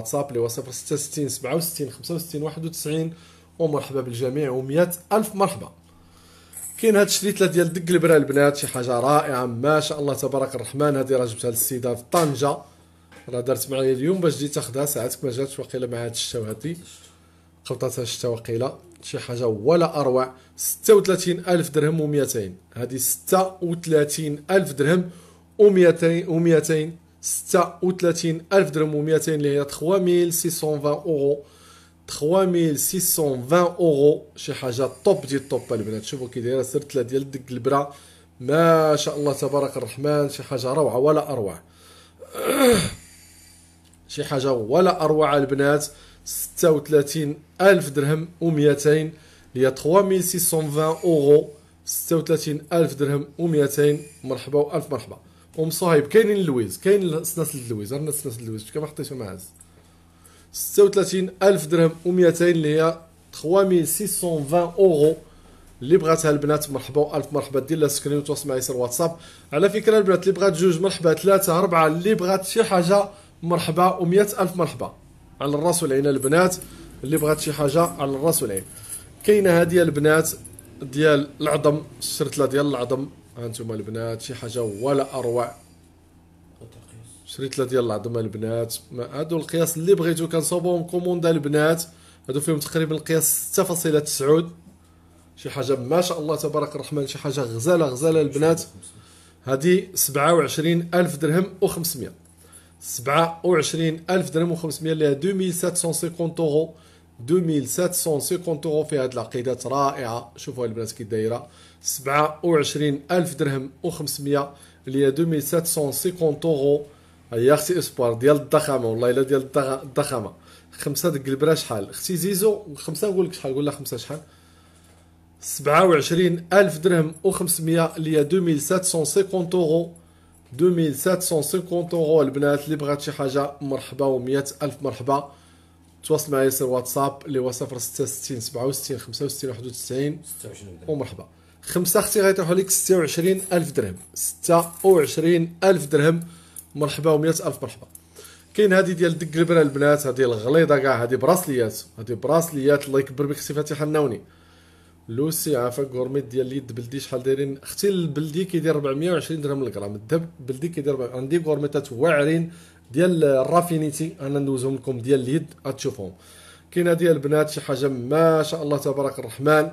الواتساب اللي هو 066 67 65 91 ومرحبا بالجميع و ألف مرحبا. كاين هاد الشريطله ديال دق البرا البنات شي حاجة رائعة. ما شاء الله تبارك الرحمن. هذه راه جبتها للسيدة في طنجة. راه دارت معايا اليوم باش جيت تاخذها ساعتك ما جاتش وقيله مع هاد الشتا وهادي قبطاتها الشتا وقيله شي حاجة ولا أروع. 36 ألف درهم و200 هذه 36 ألف درهم و200 و200 36 ألف درهم و200 اللي هي 3620 أورو. 3620 أورو. شي حاجة طوب ديال طوب البنات. شوفوا كي دايرة سرتله ديال دق البرا. ما شاء الله تبارك الرحمن. شي حاجة روعة ولا أروع. شي حاجة ولا أروع البنات. 36 ألف درهم و200 اللي هي 3620 أورو. 36 ألف درهم و200 مرحبا وألف مرحبا. ام صهيب كاينين اللويز. كاين سلاسل اللويز. رانا سلاسل اللويز. كما حطيتو معاز؟ 36 ألف درهم و200 اللي هي 3620 أورو. اللي بغاتها البنات مرحبا الف مرحبا. دير لها screen وتواصل معايا sur واتساب. على فكرة البنات اللي بغات جوج مرحبا. ثلاثة أربعة. اللي بغات شي حاجة مرحبا. و100 ألف مرحبا. على الراس والعين البنات. اللي بغات شي حاجة على الراس والعين. كاينة هذه البنات ديال العظم. الشرتله ديال العظم. ها أنتم البنات شي حاجة ولا أروع. شريت له ديال العظم البنات. هادو القياس اللي بغيتو كنصوبوهم كوموندا البنات. هادو فيهم تقريبا القياس 6.9 شي حاجة ما شاء الله تبارك الرحمن شي حاجة غزالة غزالة البنات هذه 27 ألف درهم و500 27 ألف درهم و500 اللي هي 2750 أورو. 2750 أورو في هذه العقيدات رائعة. شوفوا البنات كي دايرة. 27 ألف درهم و500 اللي هي 2750 أورو. هي أختي إسبوار ديال الضخامة والله إلا ديال الضخامة. خمسة دق البرا شحال؟ أختي زيزو خمسة نقول لك شحال قول لها خمسة شحال؟ 27 ألف درهم و500 اللي هي 2750 أورو. 2750 أورو البنات اللي بغات شي حاجة مرحبا و100 ألف مرحبا. تواصل معايا sur واتساب اللي هو 066 67 65 91 ومرحبا. خمسة أختي غيطيحوا لك 26 ألف درهم. 26 ألف درهم. مرحبا و ألف مرحبا. كاين هذه ديال دق البرا البنات هذه الغليظة كاع هذه براسليات. هذه براسليات الله يكبر بك سي فاتحة النوني لوسي عافاك gourmette ديال اليد بلدي شحال دايرين؟ أختي البلدي كيدير 420 درهم للغرام الذهب بلدي كيدير عندي غورميتات واعرين ديال الرافينيتي. أنا ندوزهم لكم ديال اليد غتشوفهم كاين هذه البنات شي حاجة ما شاء الله تبارك الرحمن.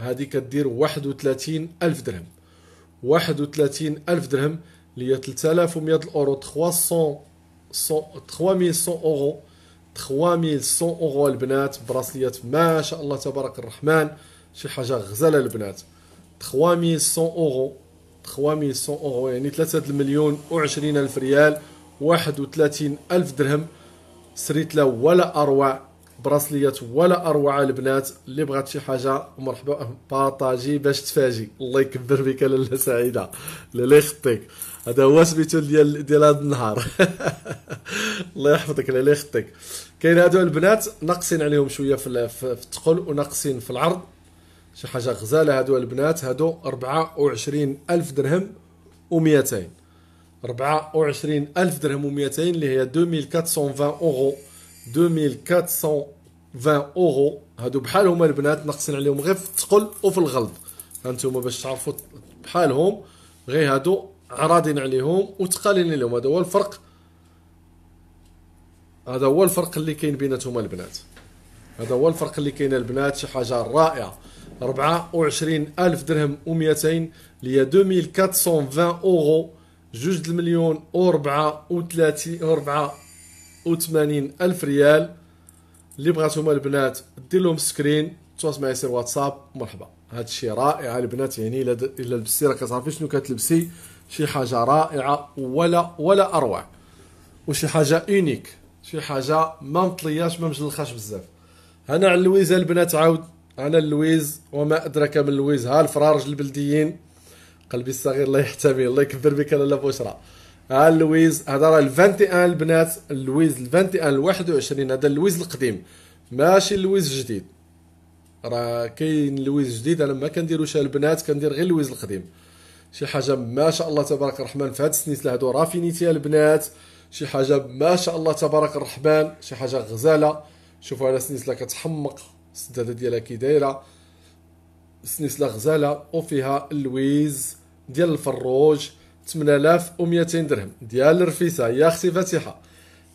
هذه كدير 31 ألف درهم. 31 ألف درهم اللي هي 3100 اورو 300 3100 أورو 3100 أورو البنات براسليات. ما شاء الله تبارك الرحمن شي حاجة غزالة البنات. 3100 أورو 3100 أورو يعني 3 المليون و20 ألف ريال 31 ألف درهم. سريت له ولا أروع. براسليات ولا أروع البنات اللي بغات شي حاجة مرحبا بارطاجي باش تفاجي الله يكبر بك لاله سعيدة. لاله يخطيك. هذا هو سميتو ديال ديال هذا النهار. الله يحفظك لاله يخطيك. كاين هادو البنات ناقصين عليهم شوية في, في الثقل وناقصين في العرض. شي حاجة غزالة هادو البنات. هادو 24 ألف درهم و200 24 ألف درهم و200 اللي هي 2420 أورو. 2420 اورو هادو بحالهم البنات ناقصين عليهم غير في الثقل وفي الغلظ هانتوما باش تعرفوا بحالهم غير هادو عراضين عليهم وتقالين عليهم. هذا هو الفرق. هذا هو الفرق اللي كاين بيناتهم البنات. هذا هو الفرق اللي كاين البنات. شي حاجة رائعة. 24 ألف درهم و200 اللي هي 2420 اورو جوج المليون و 34 84 ألف ريال. اللي بغاتهم البنات دير لهم screen تواصل معايا sur واتساب. مرحبا. هذا الشيء رائع البنات يعني إلا إلا لبستي راه كتعرفي شنو كتلبسي؟ شي حاجة رائعة ولا ولا أروع. وشي حاجة unique شي حاجة ما مطلياش ما مجلخاش بزاف. أنا على اللويز البنات عاود. أنا اللويز وما أدراك من اللويز. ها الفرارج البلديين. قلبي الصغير الله يحتمي الله يكبر بك لاله بشرى ها اللويز هذا راه ال 21 البنات اللويز ال 21 ال 21 هذا اللويز القديم. ماشي اللويز الجديد. راه كاين اللويز جديد أنا ما كنديروش البنات كندير غير اللويز القديم. شي حاجة ما شاء الله تبارك الرحمن في هاد السنيت هادو رافينيتي البنات. شي حاجة ما شاء الله تبارك الرحمن شي حاجة غزالة. شوفوا على سنيسله كتحمق السدادة ديالها كي دايرة. سنيسله غزالة وفيها اللويز ديال الفروج. 8200 درهم. ديال الرفيسة يا أختي فاتحة.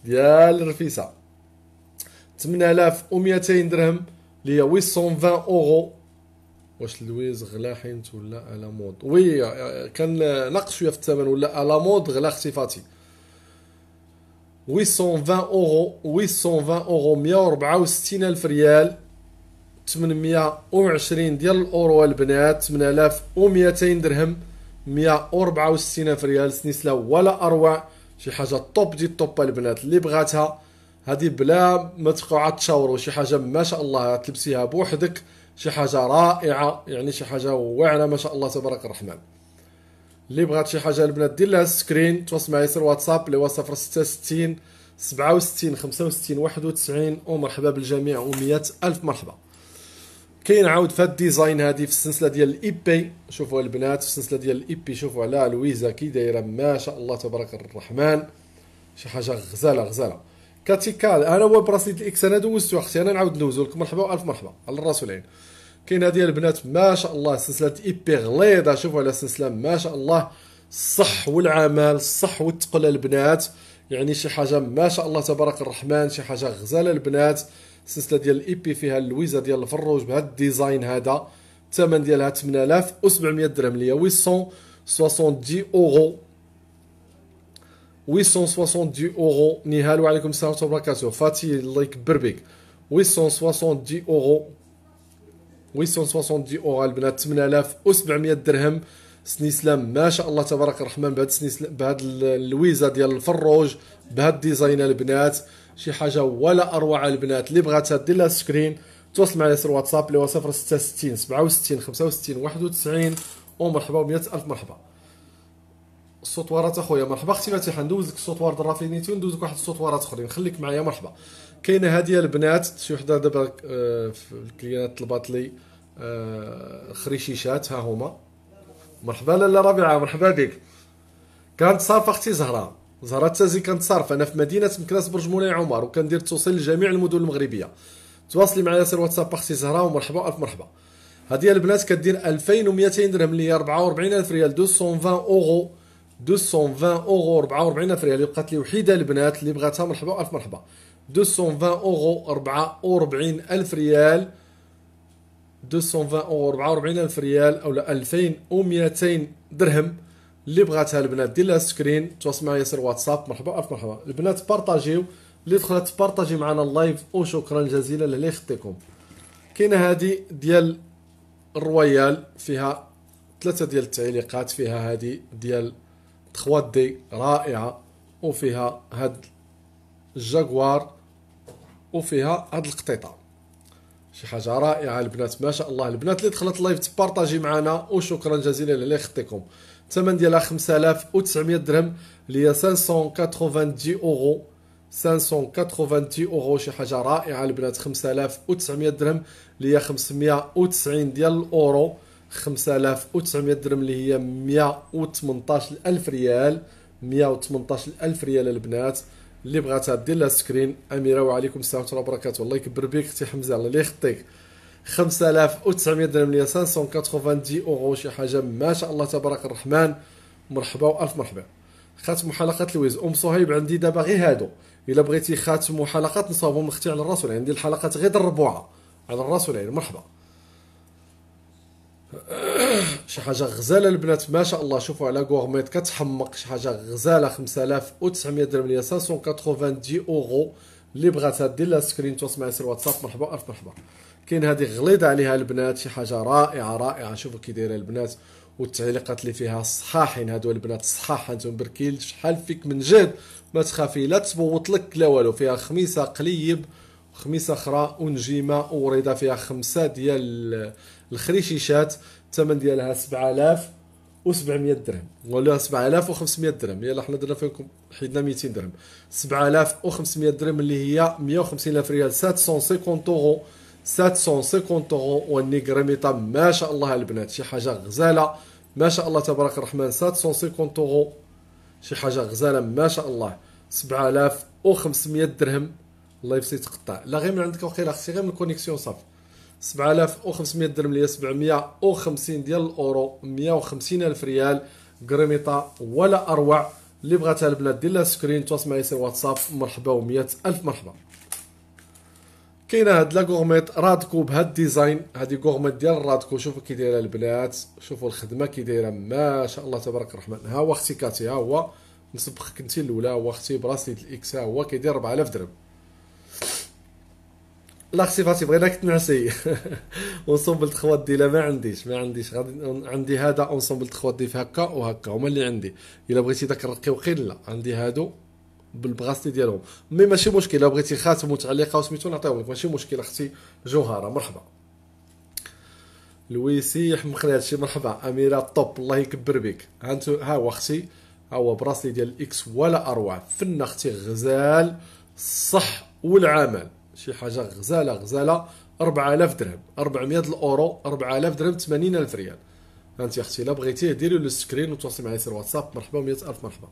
ديال الرفيسة. 8200 درهم اللي هي 820 أورو. واش اللويز غلا حينت ولا على مود وي كان نقص شوية في الثمن ولا على مود غلا أختي فاتي 820 أورو 820 أورو 164 ألف ريال. 820 ديال الأورو البنات 8200 درهم. 164 ألف ريال سنيسله ولا أروع. شي حاجة top des tops البنات اللي بغاتها. هذه بلا ما تبقاو تشاوروا. شي حاجة ما شاء الله تلبسيها بوحدك. شي حاجة رائعة. يعني شي حاجة واعرة ما شاء الله تبارك الرحمن. اللي بغات شي حاجة البنات دير لها screen. تواصل معايا سير واتساب اللي هو 066 67 65 91 ومرحبا بالجميع و100 ألف مرحبا. كاين عاود في ال design هذه في السلسلة ديال ال épi شوفوا البنات في السلسلة ديال ال épi شوفوا على لويزا كي دايرة ما شاء الله تبارك الرحمن. شي حاجة غزالة غزالة. كاتيكال أنا هو bracelet ال X أنا دوزتو أختي أنا نعاود ندوزو لكم. مرحبا وألف مرحبا على الراس والعين كاين هذه البنات ما شاء الله سلسلة épi غليظة. شوفوا على السلسلة ما شاء الله الصح والعمل الصح والتقل البنات يعني شي حاجة ما شاء الله تبارك الرحمن شي حاجة غزالة البنات السلسلة ديال ال épi فيها اللويزه ديال الفروج بهذا ال design هذا. الثمن ديالها 8700 درهم. اللي هي 870 أورو. 870 أورو. نهال وعليكم السلام ورحمة الله وبركاته. فاتي الله يكبر بك. 870 أورو. 870 أورو. البنات 8700 درهم. سنيسلة ما شاء الله تبارك الرحمن بهاد سنيسلة بهاد اللويزه ديال الفروج. بهاد ال design البنات. شي حاجة ولا أروع البنات اللي بغاتها دير لها screen تواصل معايا سير واتساب اللي هو 066 67 65 91 ومرحبا و ألف مرحبا. السطوارات أخويا مرحبا أختي فاتحة ندوز لك السطوار د رافينيتي وندوز لك واحد السطوارات أخرين خليك معايا مرحبا. كاينة هذه البنات شي وحدة دابا آه، الكليانات طلبات لي آه، خريشيشات ها هما. مرحبا لاله ربيعة مرحبا بك. كانت صافه أختي زهراء زهراء تازي كانت صارفة. أنا في مدينة مكناس برج مولاي عمر وكندير التوصيل لجميع المدن المغربية. تواصلي معايا سير واتساب أختي زهراء ومرحبا ألف مرحبا. هذه البنات كدير 2200 درهم اللي هي 44000 ريال 220 أورو. 220 أورو 44 ألف ريال. بقات لي وحيدة البنات اللي بغاتها. مرحبا ألف مرحبا. 220 أورو 44 ألف ريال. 220 أورو 44 ألف ريال أو 2200 درهم. اللي بغاتها البنات دير لها screen تواصل معايا سير واتساب. مرحبا ألف مرحبا. البنات بارطاجيو. اللي دخلت تبارطاجي معنا ال live وشكرا جزيلا لله يخطيكم كاينة هذه ديال ال royal فيها ثلاثة ديال التعليقات فيها هذه ديال 3D رائعة وفيها هاد الجاكوار وفيها هاد القطيطة. شي حاجة رائعة البنات ما شاء الله. البنات اللي دخلت ال live تبارطاجي معنا وشكرا جزيلا لله يخطيكم الثمن ديالها 5900 درهم اللي هي 590 اورو 590 اورو شي حاجة رائعه البنات 5900 درهم اللي هي 590 ديال الاورو 5900 درهم اللي هي 118 الف ريال 118 الف ريال البنات اللي بغاتها دير لها screen اميره وعليكم السلام ورحمه الله وبركاته الله يكبر بك أختي حمزه الله يخطيك 5900 درهم اللي 590 اورو شي حاجة ما شاء الله تبارك الرحمن مرحبا والف مرحبا خاتم حلقات لويز ام صهيب عندي دابا غير هادو الا بغيتي خاتم وحلقات نصاوبهم أختي على الراس عندي الحلقات غير الربوعه على الراس والعين مرحبا شي حاجة غزاله البنات ما شاء الله شوفوا على gourmette كتحمق شي حاجة غزاله 5900 درهم اللي 590 اورو اللي بغاتها دير لها screen توصل معايا سير واتساب مرحبا الف مرحبا كاين هذه غليظة عليها البنات شي حاجة رائعة رائعة. شوفوا كي دايرة البنات والتعليقات اللي فيها صحاحين. هادو البنات صحاح أنتم بركيل شحال فيك من جد ما تخافي لا تبوط لك لا والو. فيها خميسة قليب خميسة أخرى ونجيمة وريضة. فيها خمسة ديال الخريشيشات. الثمن ديالها 7700 درهم. ولا 7500 درهم. يلا حنا درنا فيكم حيدنا 200 درهم. 7500 درهم اللي هي 150 ألف ريال 750 أورو. 750 اورو والنيغريميطا ما شاء الله البنات شي حاجة غزالة. ما شاء الله تبارك الرحمن 750 اورو شي حاجة غزالة ما شاء الله. 7500 درهم. الله يفسي تقطع. لا غير من عندك وقيلا أختي غير من ال connexion صافي. 7500 درهم هي 750 ديال الأورو 150 ألف ريال. قريميطة ولا أروع. اللي بغاتها البنات دير لها screen تواصل معايا سير واتساب. مرحبا و ألف مرحبا. كاينة هاد la gourmette art déco بهاد ال design. هادي gourmette ديال art déco. شوفوا كي دايرة البنات. شوفوا الخدمة كي دايرة. ما شاء الله تبارك الرحمن. ها هو أختي كاتي. ها هو. نسبخك انت الأولى. هو أختي bracelet ال X. ها هو كيدير 4000 درهم. لا أختي فاتي بغيناك تنعسي. ensemble trois D لا ما عنديش. ما عنديش. غادي عندي هذا ensemble trois D في هكا وهكا. هما اللي عندي. إلا بغيتي داك الرقيقين لا. عندي هادو. بال bracelet ديالهم. mais ماشي مشكل الا بغيتي خاتم وتعليقه وسميتو نعطيهم لك ماشي مشكل أختي جوهرة. مرحبا. لويسي مخلي هادشي. مرحبا. أميرة top الله يكبر بك. ها هو أختي. ها هو bracelet ديال ال X ولا أروع. فن أختي غزال. الصح والعمل. شي حاجة غزالة غزالة. 4000 درهم. 400 الأورو. 4000 درهم 80000 ريال. انت أختي الا بغيتيه ديري له ال screen وتواصلي معايا سير واتساب. مرحبا 100000 مرحبا.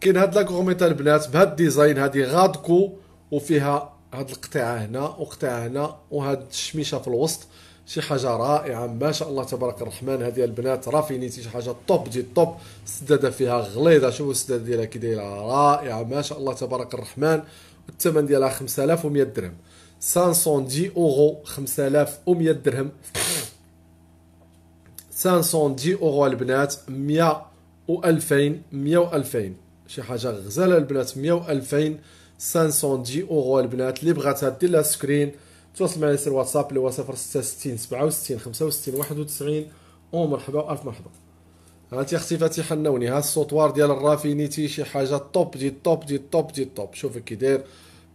كاين هاد la gourmette البنات بهاد ال design هادي art déco وفيها هاد القطعه هنا وقطعه هنا وهاد الشميشة في الوسط. شي حاجة رائعة ما شاء الله تبارك الرحمن. هذه البنات رافينيتي شي حاجة top des tops السدادة فيها غليظة شوفوا السدادة ديالها كي دايرة. رائعة ما شاء الله تبارك الرحمن. الثمن ديالها 5100 درهم. 510 أورو 5100 درهم. 510 أورو البنات 100 و 2000 100 و 2000 شي حاجة غزالة البنات 100 و 2000 510 أورو البنات اللي بغاتها دير لها screen تواصل معايا سير واتساب اللي هو 066 67 65 91 ومرحبا الف مرحبا هانتي أختي فاتحة النوني. ها ال sautoir ديال الرافينيتي شي حاجة top des top des top des top. شوفي كي داير.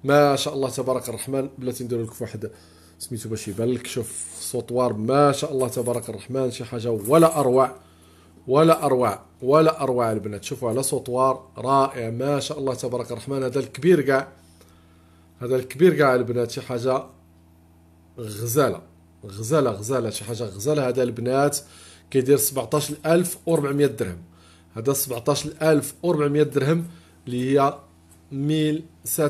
ما شاء الله تبارك الرحمن. بلاتي نديرو لك فواحد سميتو باش يبان لك. شوف السوطوار ما شاء الله تبارك الرحمن. شي حاجة ولا أروع. ولا أروع ولا أروع البنات. شوفوا على سوطوار رائع ما شاء الله تبارك الرحمن. هذا الكبير كاع هذا الكبير كاع البنات شي حاجة غزالة غزالة غزالة شي حاجة غزالة. هذا البنات كيدير 17400 درهم. هذا 17400 درهم اللي هي 1700